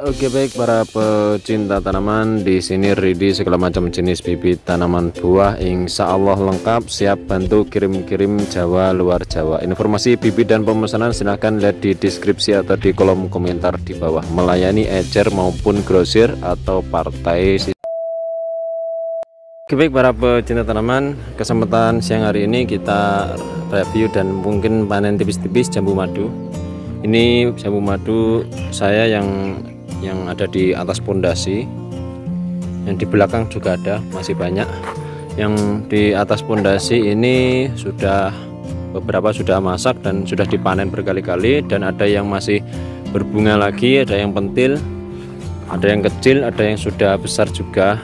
Oke baik para pecinta tanaman di sini ready segala macam jenis bibit tanaman buah Insya Allah lengkap siap bantu kirim-kirim Jawa luar Jawa. Informasi bibit dan pemesanan silahkan lihat di deskripsi atau di kolom komentar di bawah. Melayani ecer maupun grosir atau partai Oke baik para pecinta tanaman. Kesempatan siang hari ini kita review dan mungkin panen tipis-tipis jambu madu. Ini jambu madu saya yang yang ada di atas pondasi. Yang di belakang juga ada masih banyak. Yang di atas pondasi ini sudah beberapa sudah masak dan sudah dipanen berkali-kali dan ada yang masih berbunga lagi ada yang pentil ada yang kecil ada yang sudah besar juga.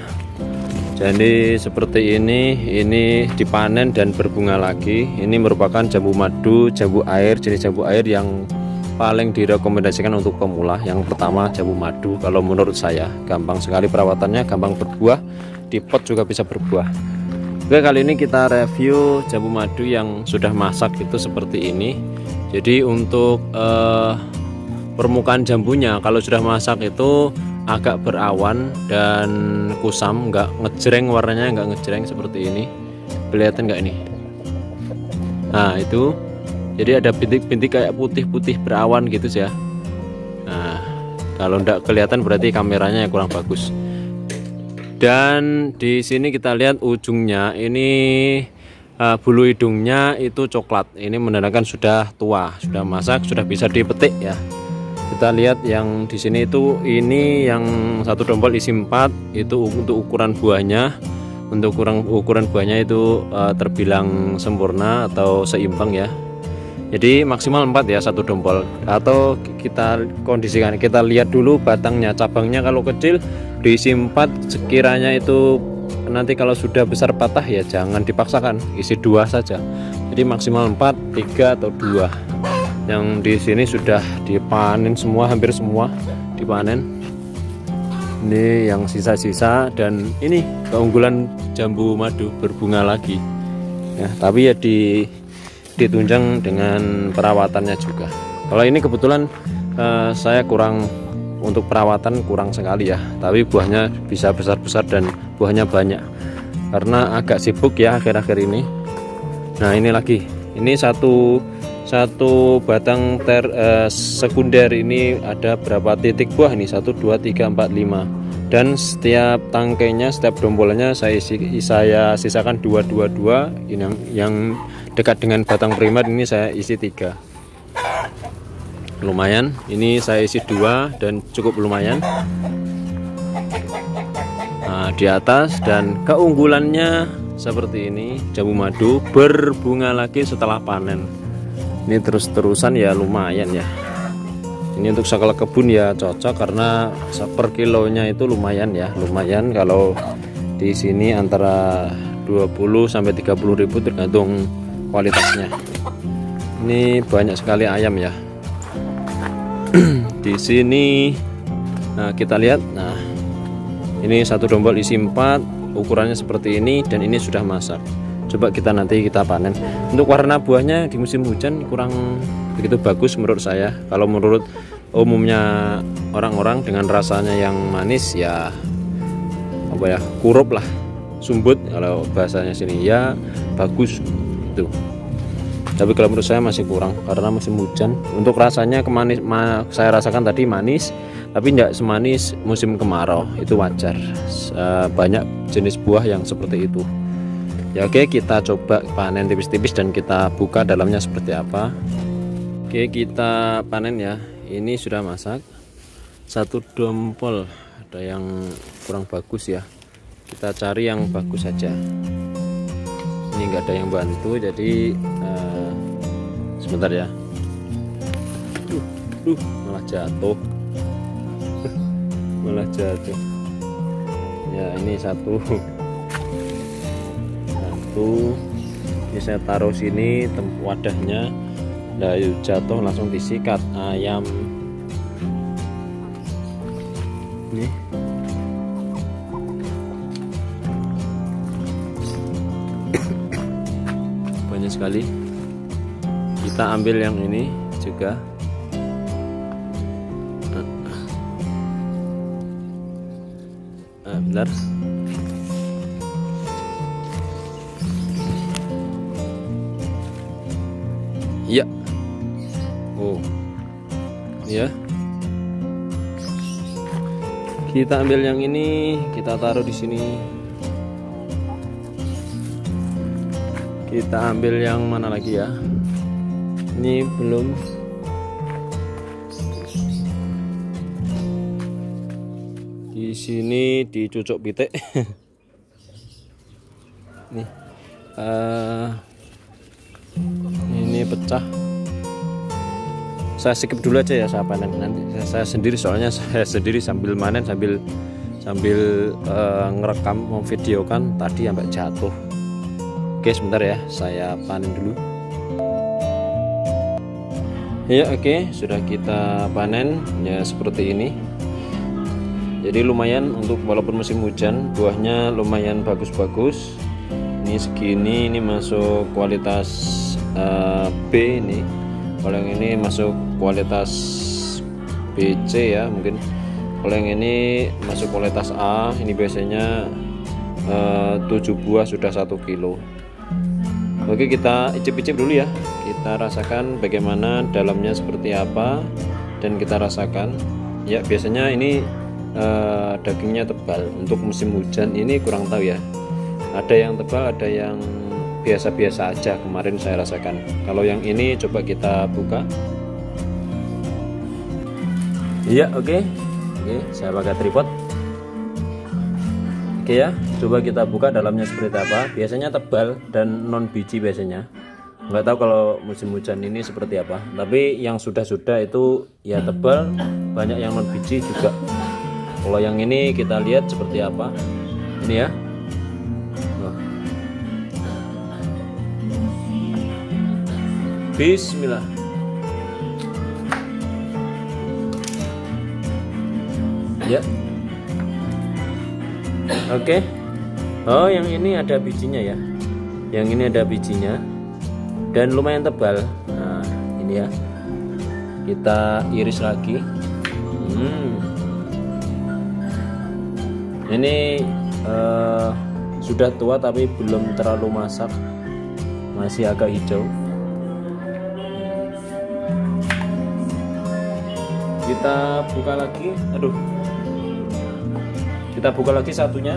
Jadi seperti ini ini dipanen dan berbunga lagi. Ini merupakan jambu madu jambu air jenis jambu air yang paling direkomendasikan untuk pemula yang pertama jambu madu. Kalau menurut saya gampang sekali perawatannya gampang berbuah. Di pot juga bisa berbuah. Oke kali ini kita review jambu madu yang sudah masak itu seperti ini. Jadi untuk eh, permukaan jambunya kalau sudah masak itu agak berawan dan kusam nggak ngejreng warnanya nggak ngejreng seperti ini. Kelihatan nggak ini? Nah itu jadi ada bintik-bintik kayak putih-putih berawan gitu ya. Nah kalau tidak kelihatan berarti kameranya yang kurang bagus. Dan di sini kita lihat ujungnya. Ini uh, bulu hidungnya itu coklat. Ini menandakan sudah tua sudah masak sudah bisa dipetik ya. Kita lihat yang di sini itu ini yang satu dompol isi 4 itu untuk ukuran buahnya. Untuk ukuran ukuran buahnya itu uh, terbilang sempurna atau seimbang ya jadi maksimal 4 ya satu dompol. Atau kita kondisikan kita lihat dulu batangnya. Cabangnya kalau kecil diisi 4 sekiranya itu nanti kalau sudah besar patah ya jangan dipaksakan. Isi dua saja. Jadi maksimal 4 3 atau 2 yang di sini sudah dipanen semua hampir semua dipanen. Ini yang sisa-sisa dan ini keunggulan jambu madu berbunga lagi. Ya tapi ya di ditunjang dengan perawatannya juga. Kalau ini kebetulan uh, saya kurang untuk perawatan kurang sekali ya. Tapi buahnya bisa besar-besar dan buahnya banyak. Karena agak sibuk ya akhir-akhir ini. Nah ini lagi. Ini satu satu batang ter uh, sekunder ini ada berapa titik buah ini? 1 2 3 4 5 dan setiap tangkainya setiap dombolannya saya isi, saya sisakan dua dua dua. Ini yang, yang dekat dengan batang primer ini saya isi tiga. Lumayan ini saya isi dua dan cukup lumayan. Nah, di atas dan keunggulannya seperti ini jambu madu berbunga lagi setelah panen. Ini terus-terusan ya lumayan ya. Ini untuk skala kebun ya cocok karena per kilonya itu lumayan ya lumayan. Kalau di sini antara 20 sampai 30 ribu tergantung kualitasnya. Ini banyak sekali ayam ya. Di sini nah kita lihat nah ini satu dombol isi 4 ukurannya seperti ini dan ini sudah masak. Coba kita nanti kita panen. Untuk warna buahnya di musim hujan kurang begitu bagus menurut saya. Kalau menurut umumnya orang-orang dengan rasanya yang manis ya apa ya kurup lah sumbut kalau bahasanya sini. Ya bagus itu. Tapi kalau menurut saya masih kurang karena musim hujan. Untuk rasanya kemanis ma, saya rasakan tadi manis tapi tidak semanis musim kemarau. Itu wajar. Banyak jenis buah yang seperti itu. Ya oke kita coba panen tipis-tipis dan kita buka dalamnya seperti apa. Oke kita panen ya. Ini sudah masak. Satu dompol. Ada yang kurang bagus ya. Kita cari yang bagus saja ini enggak ada yang bantu jadi uh, sebentar ya. Duh, duh malah jatuh. Malah jatuh. Ya ini satu. Satu. Ini saya taruh sini wadahnya. Nah jatuh langsung disikat. Ayam. Ini sekali. Kita ambil yang ini juga. Bentar. Ya oh. Ya kita ambil yang ini kita taruh di sini kita ambil yang mana lagi ya? Ini belum. Di sini dicucuk pitik. Nih uh, ini pecah. Saya skip dulu aja ya saya panen nanti. Saya, sendiri soalnya saya sendiri sambil manen sambil sambil uh, ngerekam memvideokan. Tadi sampai jatuh oke sebentar ya. Saya panen dulu. Ya oke. Sudah kita panen ya seperti ini. Jadi lumayan untuk walaupun musim hujan buahnya lumayan bagus-bagus. Ini segini ini masuk kualitas uh, B ini. Kalau yang ini masuk kualitas BC ya mungkin. Kalau yang ini masuk kualitas A ini biasanya uh, eh, 7 buah sudah satu kilo Oke kita icip-icip dulu ya. Kita rasakan bagaimana dalamnya seperti apa dan kita rasakan. Ya biasanya ini uh, dagingnya tebal. Untuk musim hujan ini kurang tahu ya. Ada yang tebal ada yang biasa-biasa aja kemarin saya rasakan. Kalau yang ini coba kita buka. Iya oke. Okay. oke okay, saya pakai tripod oke ya coba kita buka dalamnya seperti apa. Biasanya tebal dan non biji biasanya. Nggak tahu kalau musim hujan ini seperti apa. Tapi yang sudah-sudah itu ya tebal banyak yang non biji juga. Kalau yang ini kita lihat seperti apa. Ini ya. Bismillah. Ya oke. Oh yang ini ada bijinya ya. Yang ini ada bijinya. Dan lumayan tebal. Nah ini ya. Kita iris lagi. Hmm. Ini uh, sudah tua tapi belum terlalu masak. Masih agak hijau. Kita buka lagi. Aduh kita buka lagi satunya.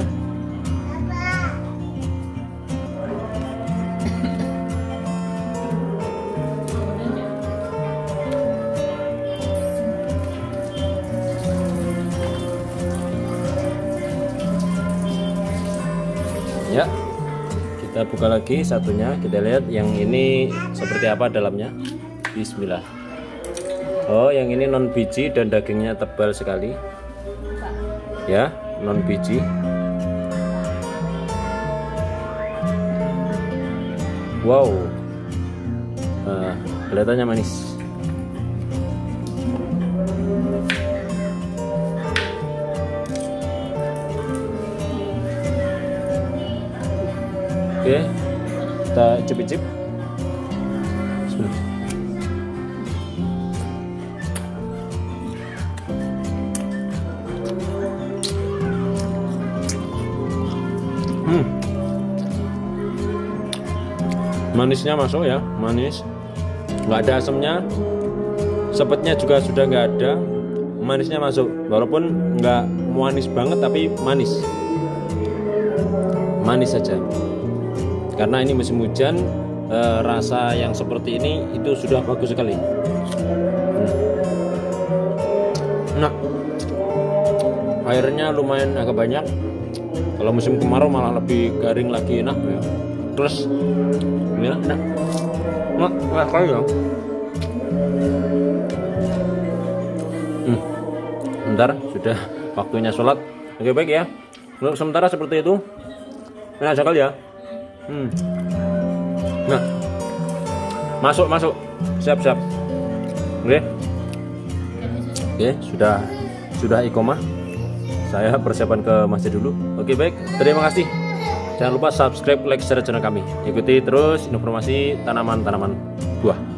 Ya kita buka lagi satunya. Kita lihat yang ini seperti apa dalamnya. Bismillah. Oh yang ini non biji dan dagingnya tebal sekali. Ya non biji. Wow. Uh, kelihatannya manis. Oke, kita icip-icip. Manisnya masuk ya, manis. Nggak ada asamnya. Sepetnya juga sudah nggak ada. Manisnya masuk, walaupun nggak manis banget tapi manis. Manis saja karena ini musim hujan e, rasa yang seperti ini itu sudah bagus sekali nah airnya lumayan agak banyak kalau musim kemarau malah lebih garing lagi enak ya terus ini enak nah kali ya hmm. bentar sudah waktunya sholat. Oke baik ya. Untuk sementara seperti itu. Enak sekali ya. Hmm. nah. Masuk masuk. Siap siap. Oke. Oke sudah sudah ikomah saya persiapan ke masjid dulu. Oke baik. Terima kasih jangan lupa subscribe like share channel kami. Ikuti terus informasi tanaman-tanaman buah